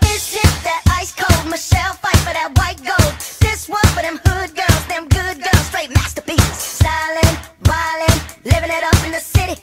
This is that ice cold Michelle Pfeiffer that white gold. This one for them hood girls, them good girls, straight masterpieces. Styling, wildin', living it up in the city.